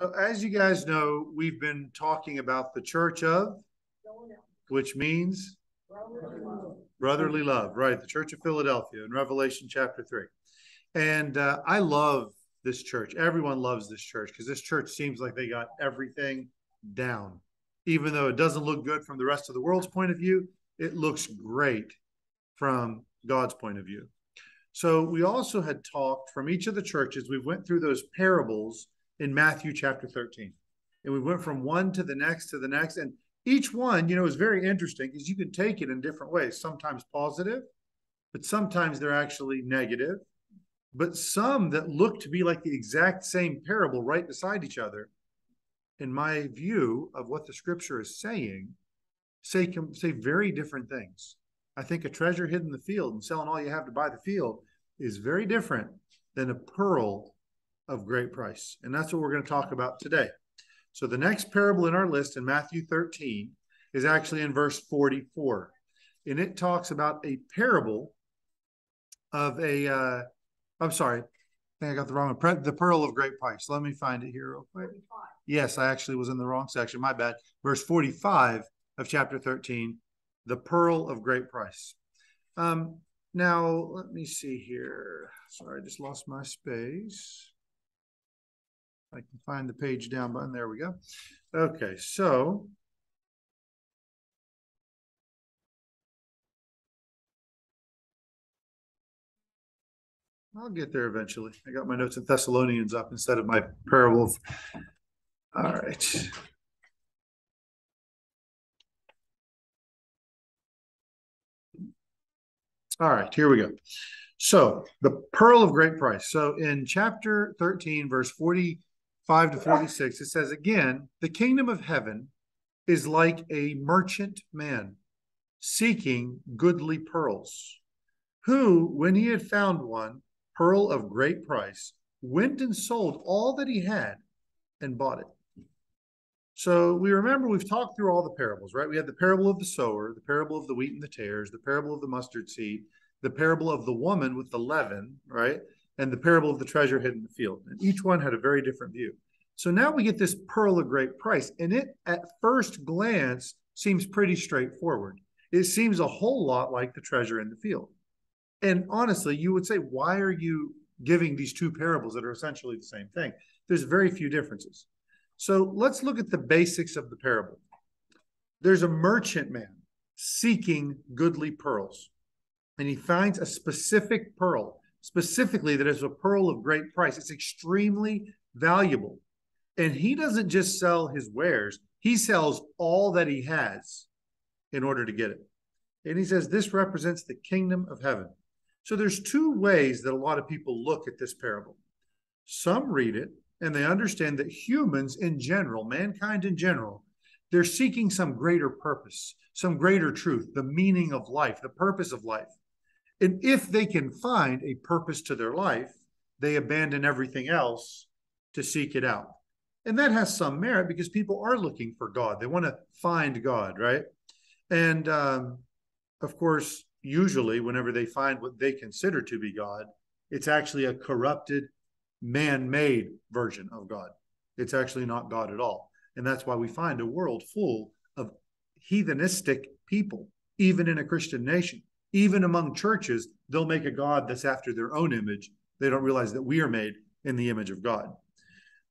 So as you guys know, we've been talking about the church of, which means brotherly love, right? The church of Philadelphia in Revelation chapter 3. And uh, I love this church. Everyone loves this church because this church seems like they got everything down. Even though it doesn't look good from the rest of the world's point of view, it looks great from God's point of view. So we also had talked from each of the churches, we went through those parables in Matthew chapter 13. And we went from one to the next to the next. And each one, you know, is very interesting because you can take it in different ways, sometimes positive, but sometimes they're actually negative. But some that look to be like the exact same parable right beside each other, in my view of what the scripture is saying, say, say very different things. I think a treasure hidden in the field and selling all you have to buy the field is very different than a pearl of great price. And that's what we're going to talk about today. So the next parable in our list in Matthew 13 is actually in verse 44. And it talks about a parable of a. Uh, I'm sorry, I think I got the wrong one. The pearl of great price. Let me find it here real quick. 45. Yes, I actually was in the wrong section. My bad. Verse 45 of chapter 13, the pearl of great price. Um, now, let me see here. Sorry, I just lost my space. I can find the page down button. There we go. Okay, so I'll get there eventually. I got my notes in Thessalonians up instead of my parable. All right. All right, here we go. So the pearl of great price. So in chapter 13, verse 40 5 to 46, it says again, the kingdom of heaven is like a merchant man seeking goodly pearls, who, when he had found one, pearl of great price, went and sold all that he had and bought it. So we remember we've talked through all the parables, right? We had the parable of the sower, the parable of the wheat and the tares, the parable of the mustard seed, the parable of the woman with the leaven, right? And the parable of the treasure hidden in the field. And each one had a very different view. So now we get this pearl of great price, and it at first glance seems pretty straightforward. It seems a whole lot like the treasure in the field. And honestly, you would say, why are you giving these two parables that are essentially the same thing? There's very few differences. So let's look at the basics of the parable. There's a merchant man seeking goodly pearls, and he finds a specific pearl specifically that is a pearl of great price. It's extremely valuable. And he doesn't just sell his wares, he sells all that he has in order to get it. And he says this represents the kingdom of heaven. So there's two ways that a lot of people look at this parable. Some read it and they understand that humans in general, mankind in general, they're seeking some greater purpose, some greater truth, the meaning of life, the purpose of life. And if they can find a purpose to their life, they abandon everything else to seek it out. And that has some merit because people are looking for God. They want to find God, right? And um, of course, usually, whenever they find what they consider to be God, it's actually a corrupted, man made version of God. It's actually not God at all. And that's why we find a world full of heathenistic people, even in a Christian nation even among churches, they'll make a God that's after their own image. They don't realize that we are made in the image of God.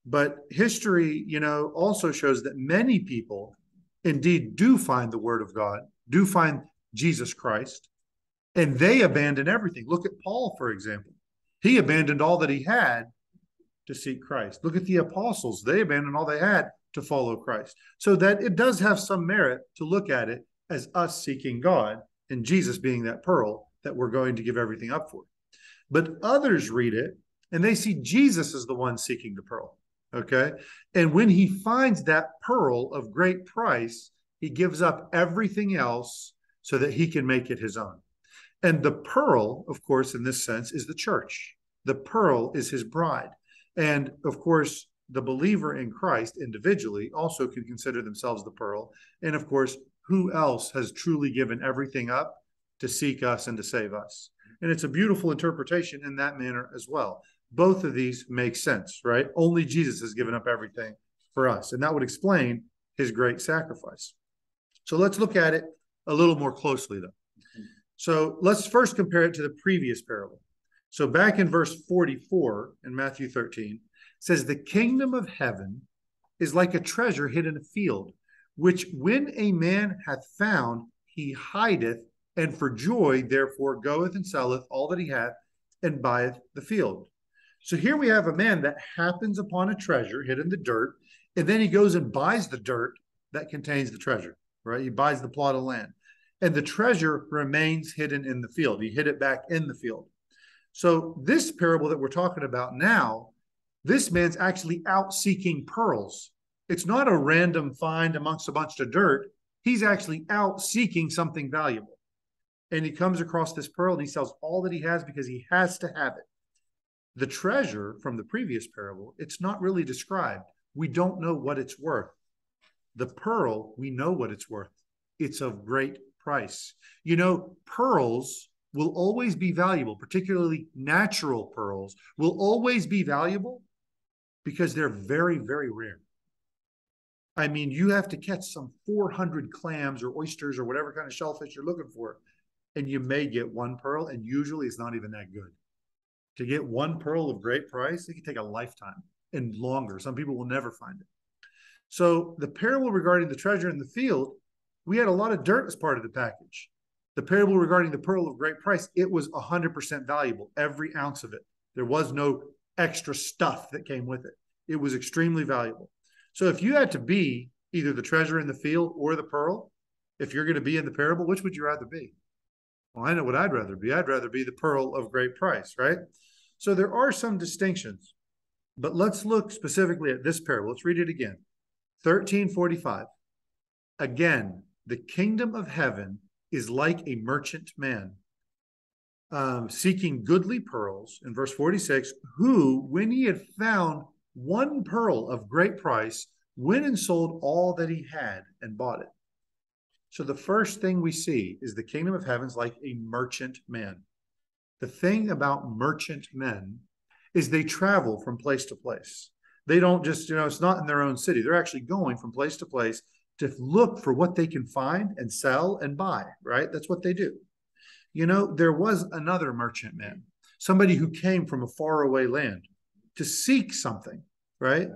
But history, you know, also shows that many people indeed do find the word of God, do find Jesus Christ, and they abandon everything. Look at Paul, for example. He abandoned all that he had to seek Christ. Look at the apostles. They abandoned all they had to follow Christ. So that it does have some merit to look at it as us seeking God and Jesus being that pearl that we're going to give everything up for. But others read it and they see Jesus as the one seeking the pearl. Okay. And when he finds that pearl of great price, he gives up everything else so that he can make it his own. And the pearl, of course, in this sense, is the church. The pearl is his bride. And of course, the believer in Christ individually also can consider themselves the pearl. And of course, who else has truly given everything up to seek us and to save us? And it's a beautiful interpretation in that manner as well. both of these make sense, right? Only Jesus has given up everything for us. And that would explain his great sacrifice. So let's look at it a little more closely, though. So let's first compare it to the previous parable. So back in verse 44 in Matthew 13, says, The kingdom of heaven is like a treasure hid in a field, which when a man hath found, he hideth, and for joy therefore goeth and selleth all that he hath, and buyeth the field. So here we have a man that happens upon a treasure hid in the dirt, and then he goes and buys the dirt that contains the treasure, right? He buys the plot of land. And the treasure remains hidden in the field. He hid it back in the field. So this parable that we're talking about now, this man's actually out seeking pearls. It's not a random find amongst a bunch of dirt. He's actually out seeking something valuable. And he comes across this pearl and he sells all that he has because he has to have it. The treasure from the previous parable, it's not really described. We don't know what it's worth. The pearl, we know what it's worth. It's of great price. You know, pearls will always be valuable, particularly natural pearls will always be valuable because they're very, very rare. I mean, you have to catch some 400 clams or oysters or whatever kind of shellfish you're looking for, and you may get one pearl, and usually it's not even that good. To get one pearl of great price, it can take a lifetime and longer. Some people will never find it. So, the parable regarding the treasure in the field, we had a lot of dirt as part of the package. The parable regarding the pearl of great price, it was 100% valuable, every ounce of it. There was no extra stuff that came with it. It was extremely valuable. So if you had to be either the treasure in the field or the pearl, if you're going to be in the parable, which would you rather be? Well, I know what I'd rather be. I'd rather be the pearl of great price, right? So there are some distinctions, but let's look specifically at this parable. Let's read it again. 1345. Again, the kingdom of heaven is like a merchant man um, seeking goodly pearls in verse 46 who when he had found one pearl of great price went and sold all that he had and bought it. So the first thing we see is the kingdom of heaven's like a merchant man. The thing about merchant men is they travel from place to place. They don't just you know it's not in their own city. They're actually going from place to place to look for what they can find and sell and buy, right? That's what they do. You know, there was another merchant man, somebody who came from a faraway land to seek something, right?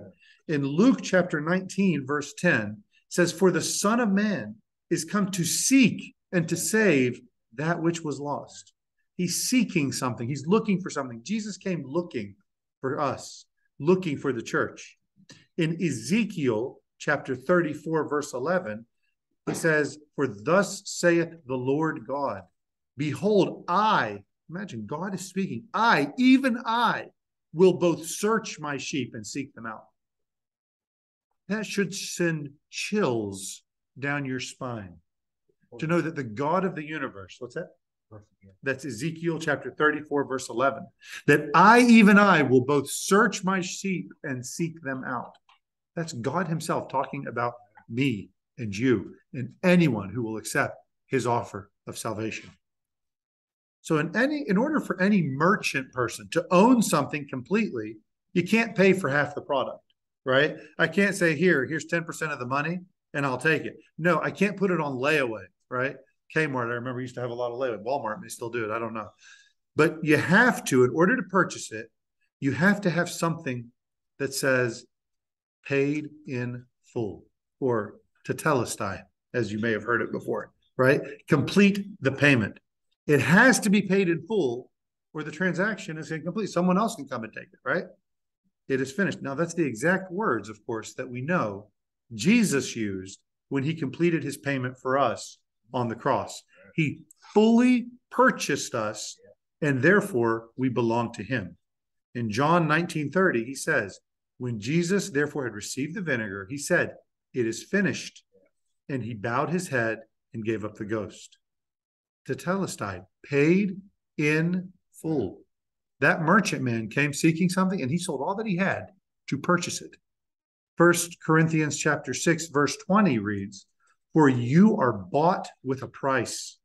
In Luke chapter 19, verse 10, says, For the Son of Man is come to seek and to save that which was lost. He's seeking something, he's looking for something. Jesus came looking for us, looking for the church. In Ezekiel chapter 34, verse 11, he says, For thus saith the Lord God, Behold, I, imagine God is speaking, I, even I, will both search my sheep and seek them out. That should send chills down your spine to know that the God of the universe, what's that? That's Ezekiel chapter 34, verse 11. That I, even I, will both search my sheep and seek them out. That's God Himself talking about me and you and anyone who will accept His offer of salvation. So, in any, in order for any merchant person to own something completely, you can't pay for half the product, right? I can't say here, here's ten percent of the money, and I'll take it. No, I can't put it on layaway, right? Kmart, I remember used to have a lot of layaway. Walmart may still do it. I don't know, but you have to, in order to purchase it, you have to have something that says paid in full or tetelestai, as you may have heard it before, right? Complete the payment. It has to be paid in full or the transaction is incomplete. Someone else can come and take it, right? It is finished. Now, that's the exact words, of course, that we know Jesus used when he completed his payment for us on the cross. He fully purchased us, and therefore we belong to him. In John 19 30, he says, when Jesus therefore had received the vinegar, he said, It is finished. And he bowed his head and gave up the ghost. Tetelestai, paid in full. That merchantman came seeking something and he sold all that he had to purchase it. First Corinthians chapter 6 verse 20 reads, "For you are bought with a price.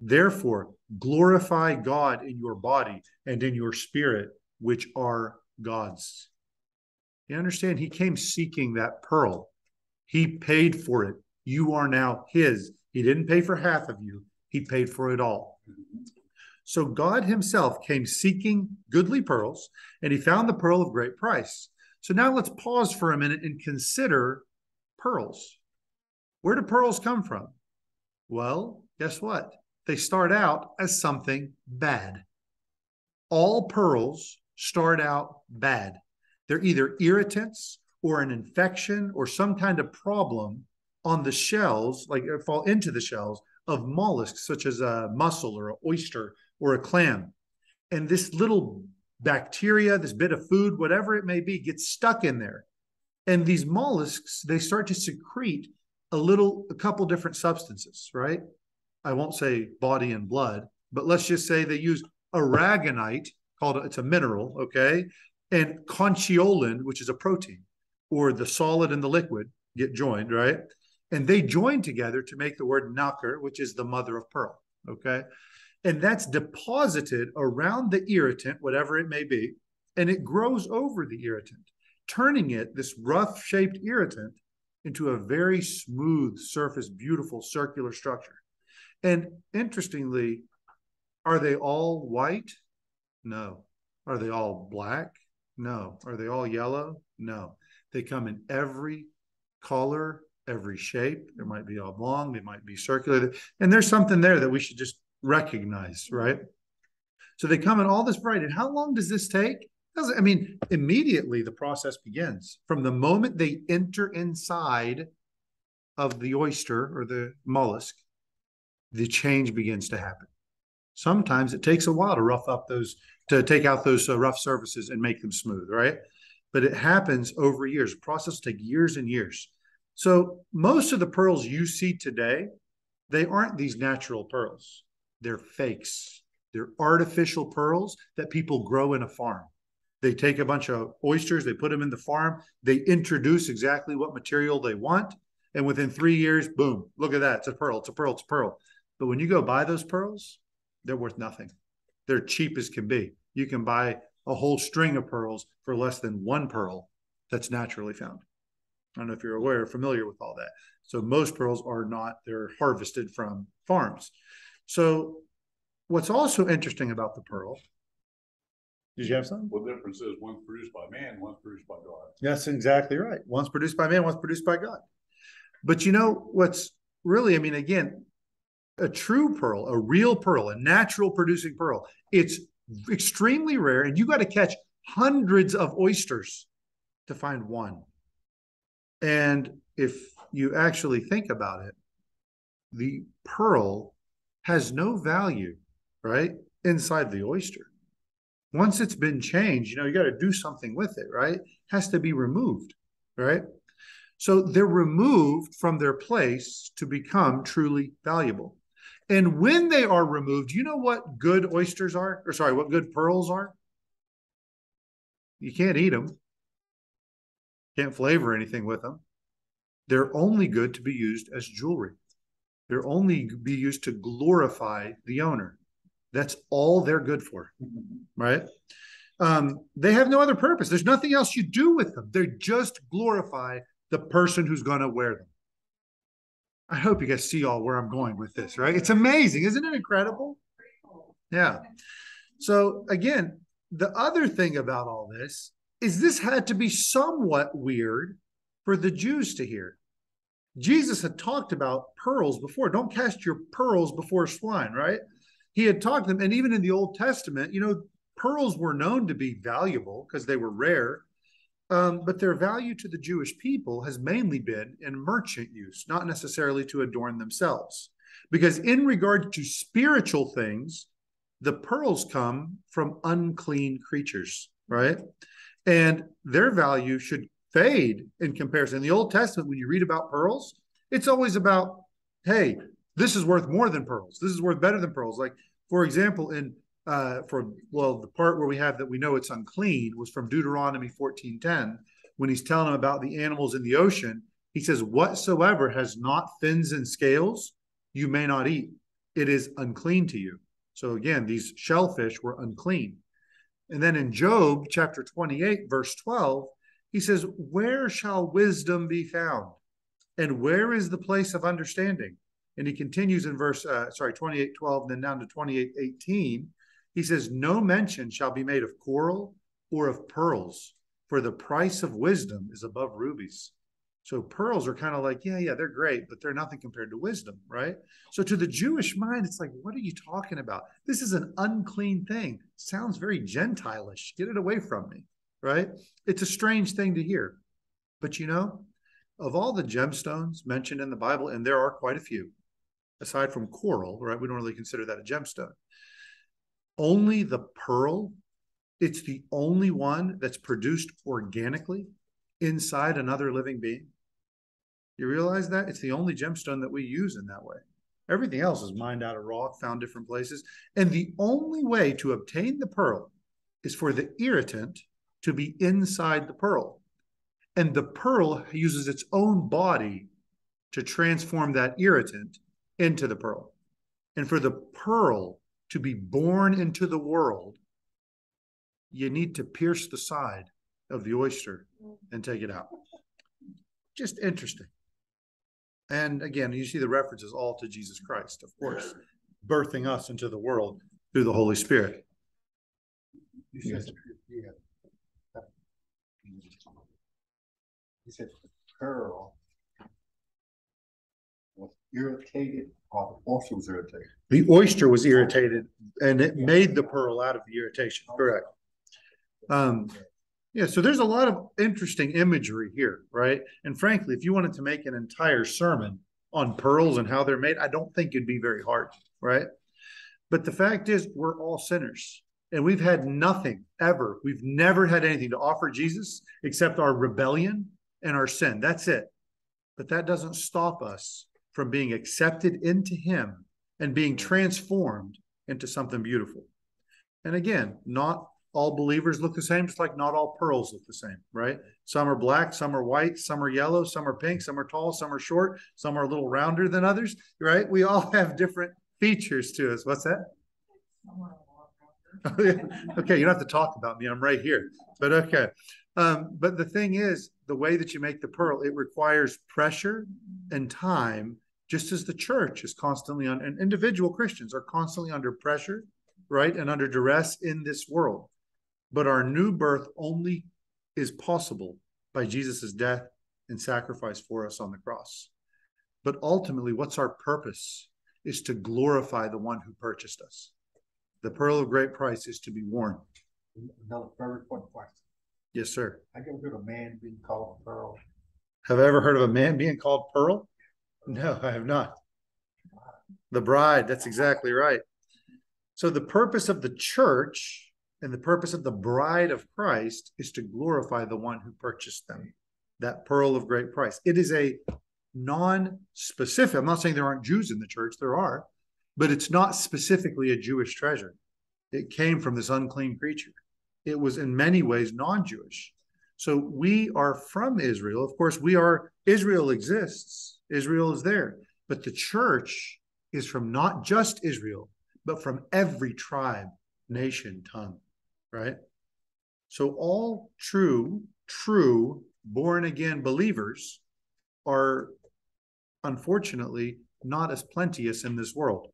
Therefore glorify God in your body and in your spirit, which are God's. You understand? He came seeking that pearl. He paid for it. You are now his. He didn't pay for half of you, he paid for it all. So God himself came seeking goodly pearls, and he found the pearl of great price. So now let's pause for a minute and consider pearls. Where do pearls come from? Well, guess what? They start out as something bad. All pearls start out bad. They're either irritants or an infection or some kind of problem on the shells, like uh, fall into the shells of mollusks, such as a mussel or an oyster or a clam. And this little bacteria, this bit of food, whatever it may be, gets stuck in there. And these mollusks, they start to secrete a little, a couple different substances, right? I won't say body and blood, but let's just say they use aragonite, called it's a mineral, okay, and conchiolin, which is a protein, or the solid and the liquid get joined, right? And they join together to make the word nacre, which is the mother of pearl, okay? And that's deposited around the irritant, whatever it may be, and it grows over the irritant, turning it, this rough shaped irritant, into a very smooth surface, beautiful circular structure. And interestingly, are they all white? No. Are they all black? No. Are they all yellow? No. They come in every color, every shape. There might be oblong, they might be circular. And there's something there that we should just recognize, right? So they come in all this variety. And how long does this take? I mean, immediately the process begins. From the moment they enter inside of the oyster or the mollusk, the change begins to happen. Sometimes it takes a while to rough up those, to take out those uh, rough surfaces and make them smooth, right? But it happens over years. Process take years and years. So most of the pearls you see today, they aren't these natural pearls. They're fakes. They're artificial pearls that people grow in a farm. They take a bunch of oysters, they put them in the farm, they introduce exactly what material they want. And within three years, boom, look at that. It's a pearl, it's a pearl, it's a pearl. But when you go buy those pearls, they're worth nothing. They're cheap as can be. You can buy a whole string of pearls for less than one pearl that's naturally found. I don't know if you're aware, familiar with all that. So most pearls are not, they're harvested from farms. So what's also interesting about the pearl did you have something? What difference is one's produced by man, one's produced by God? That's exactly right. One's produced by man, one's produced by God. But you know what's really, I mean, again, a true pearl, a real pearl, a natural producing pearl, it's extremely rare, and you got to catch hundreds of oysters to find one. And if you actually think about it, the pearl has no value, right, inside the oyster once it's been changed, you know, you got to do something with it, right? It has to be removed, right? So they're removed from their place to become truly valuable. And when they are removed, you know what good oysters are? Or sorry, what good pearls are? You can't eat them. Can't flavor anything with them. They're only good to be used as jewelry. They're only be used to glorify the owner. That's all they're good for, right? Um, they have no other purpose. There's nothing else you do with them. They just glorify the person who's going to wear them. I hope you guys see all where I'm going with this, right? It's amazing. Isn't it incredible? Yeah. So, again, the other thing about all this is this had to be somewhat weird for the Jews to hear. Jesus had talked about pearls before. Don't cast your pearls before swine, right? he had talked them, and even in the Old Testament, you know, pearls were known to be valuable because they were rare. Um, but their value to the Jewish people has mainly been in merchant use, not necessarily to adorn themselves. Because in regard to spiritual things, the pearls come from unclean creatures, right? And their value should fade in comparison. In the Old Testament, when you read about pearls, it's always about, hey, this is worth more than pearls. This is worth better than pearls. Like for example, in uh, for well, the part where we have that we know it's unclean was from Deuteronomy fourteen ten when he's telling them about the animals in the ocean. He says, "Whatsoever has not fins and scales, you may not eat. It is unclean to you." So again, these shellfish were unclean. And then in Job chapter 28, verse 12, he says, Where shall wisdom be found? And where is the place of understanding? And he continues in verse, uh, sorry, 28, 12, and then down to 28, 18. He says, No mention shall be made of coral or of pearls, for the price of wisdom is above rubies. So pearls are kind of like, yeah, yeah, they're great, but they're nothing compared to wisdom, right? So to the Jewish mind, it's like, what are you talking about? This is an unclean thing. Sounds very Gentilish. Get it away from me, right? It's a strange thing to hear. But you know, of all the gemstones mentioned in the Bible, and there are quite a few, aside from coral, right? We don't really consider that a gemstone. Only the pearl, it's the only one that's produced organically inside another living being. You realize that? It's the only gemstone that we use in that way. Everything else is mined out of rock, found different places. And the only way to obtain the pearl is for the irritant to be inside the pearl. And the pearl uses its own body to transform that irritant into the pearl. And for the pearl to be born into the world, you need to pierce the side of the oyster and take it out. Just interesting. And again, you see the references all to Jesus Christ, of course, birthing us into the world through the Holy Spirit. You said, yeah. You said pearl was irritated or the oyster was irritated. The oyster was irritated and it made the pearl out of the irritation. Correct. Um, yeah, so there's a lot of interesting imagery here, right? And frankly, if you wanted to make an entire sermon on pearls and how they're made, I don't think it'd be very hard, right? But the fact is, we're all sinners and we've had nothing ever. We've never had anything to offer Jesus except our rebellion and our sin. That's it. But that doesn't stop us from being accepted into Him and being transformed into something beautiful. And again, not all believers look the same, just like not all pearls look the same, right? Some are black, some are white, some are yellow, some are pink, some are tall, some are short, some are a little rounder than others, right? We all have different features to us. What's that? okay, you don't have to talk about me. I'm right here. But okay. Um, but the thing is, the way that you make the pearl, it requires pressure and time, just as the church is constantly on, and individual Christians are constantly under pressure, right, and under duress in this world. But our new birth only is possible by Jesus' death and sacrifice for us on the cross. But ultimately, what's our purpose? Is to glorify the one who purchased us. The pearl of great price is to be worn. Another very important question. Yes, sir. I ever heard of a man being called a pearl? Have I ever heard of a man being called Pearl? No, I have not. The bride, that's exactly right. So, the purpose of the church and the purpose of the bride of Christ is to glorify the one who purchased them, that pearl of great price. It is a non specific, I'm not saying there aren't Jews in the church, there are, but it's not specifically a Jewish treasure. It came from this unclean creature. It was in many ways non Jewish. So we are from Israel. Of course, we are, Israel exists, Israel is there, but the church is from not just Israel, but from every tribe, nation, tongue right? So all true, true born again believers are unfortunately not as plenteous in this world.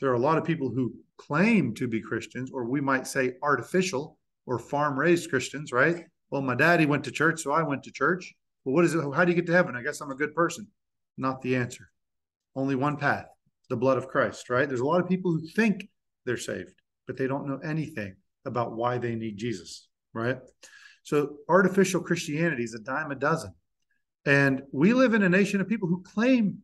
There are a lot of people who claim to be Christians, or we might say artificial or farm raised Christians, right? Well, my daddy went to church, so I went to church. Well, what is it? How do you get to heaven? I guess I'm a good person. Not the answer. Only one path the blood of Christ, right? There's a lot of people who think they're saved, but they don't know anything about why they need Jesus, right? So artificial Christianity is a dime a dozen. And we live in a nation of people who claim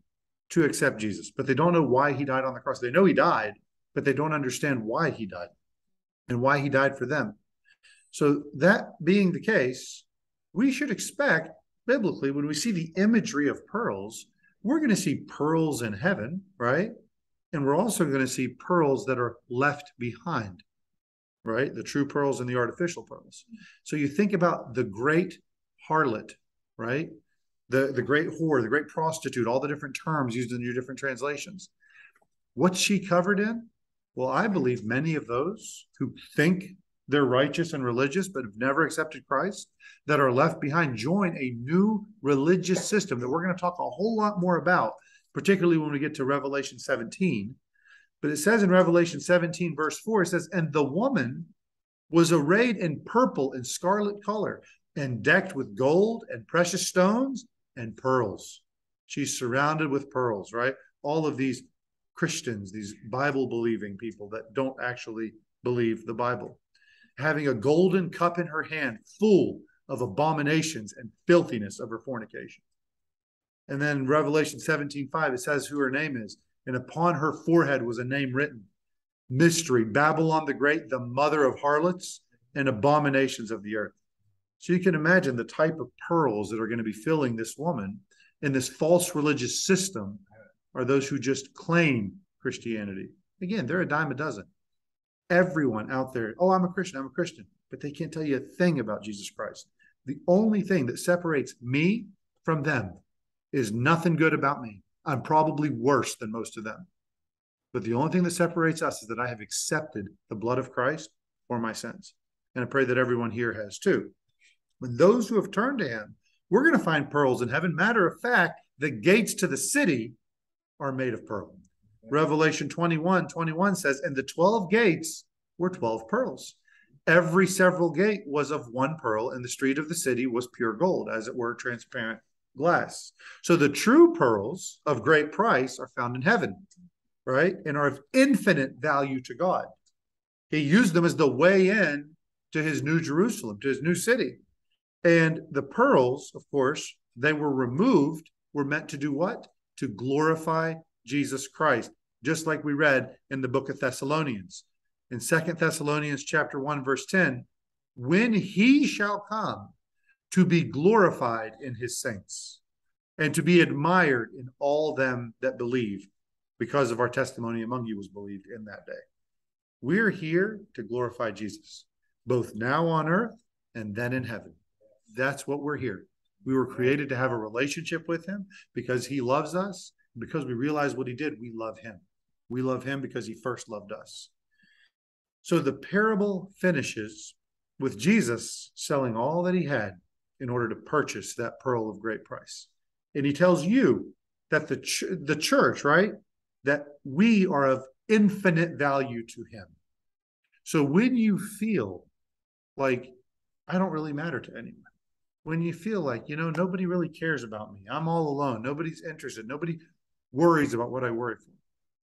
to accept Jesus, but they don't know why he died on the cross. They know he died, but they don't understand why he died and why he died for them. So, that being the case, we should expect biblically when we see the imagery of pearls, we're going to see pearls in heaven, right? And we're also going to see pearls that are left behind right? The true pearls and the artificial pearls. So you think about the great harlot, right? The, the great whore, the great prostitute, all the different terms used in your different translations. What's she covered in? Well, I believe many of those who think they're righteous and religious, but have never accepted Christ, that are left behind, join a new religious system that we're going to talk a whole lot more about, particularly when we get to Revelation 17. But it says in Revelation 17, verse 4, it says, And the woman was arrayed in purple and scarlet color, and decked with gold and precious stones and pearls. She's surrounded with pearls, right? All of these Christians, these Bible believing people that don't actually believe the Bible, having a golden cup in her hand full of abominations and filthiness of her fornication. And then Revelation 17 5, it says who her name is. And upon her forehead was a name written Mystery, Babylon the Great, the mother of harlots and abominations of the earth. So you can imagine the type of pearls that are going to be filling this woman in this false religious system are those who just claim Christianity. Again, they're a dime a dozen. Everyone out there, oh, I'm a Christian, I'm a Christian, but they can't tell you a thing about Jesus Christ. The only thing that separates me from them is nothing good about me. I'm probably worse than most of them. But the only thing that separates us is that I have accepted the blood of Christ for my sins. And I pray that everyone here has too. When those who have turned to him, we're going to find pearls in heaven. Matter of fact, the gates to the city are made of pearl. Revelation 21 21 says, And the 12 gates were 12 pearls. Every several gate was of one pearl, and the street of the city was pure gold, as it were, transparent glass. So the true pearls of great price are found in heaven, right? And are of infinite value to God. He used them as the way in to his new Jerusalem, to his new city. And the pearls, of course, they were removed, were meant to do what? To glorify Jesus Christ, just like we read in the book of Thessalonians. In Second Thessalonians chapter 1, verse 10, when he shall come to be glorified in his saints and to be admired in all them that believe, because of our testimony among you was believed in that day. We're here to glorify Jesus, both now on earth and then in heaven. That's what we're here. We were created to have a relationship with him because he loves us. Because we realize what he did, we love him. We love him because he first loved us. So the parable finishes with Jesus selling all that he had in order to purchase that pearl of great price. And he tells you that the ch- the church, right, that we are of infinite value to him. So when you feel like I don't really matter to anyone, when you feel like, you know, nobody really cares about me, I'm all alone, nobody's interested, nobody worries about what I worry for.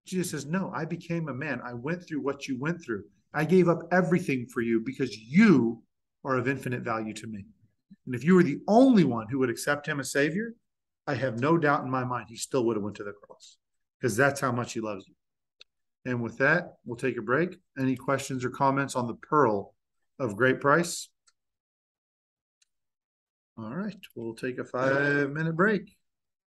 Jesus says, No, I became a man. I went through what you went through. I gave up everything for you because you are of infinite value to me. And if you were the only one who would accept him as Savior, I have no doubt in my mind he still would have went to the cross because that's how much he loves you. And with that, we'll take a break. Any questions or comments on the pearl of great price? All right, we'll take a five minute break.